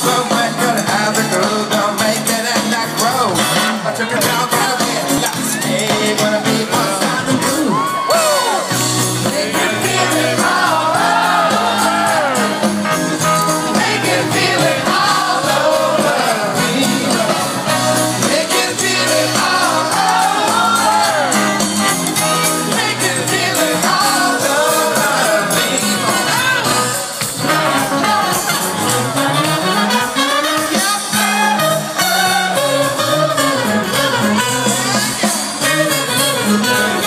somewhere. tonight.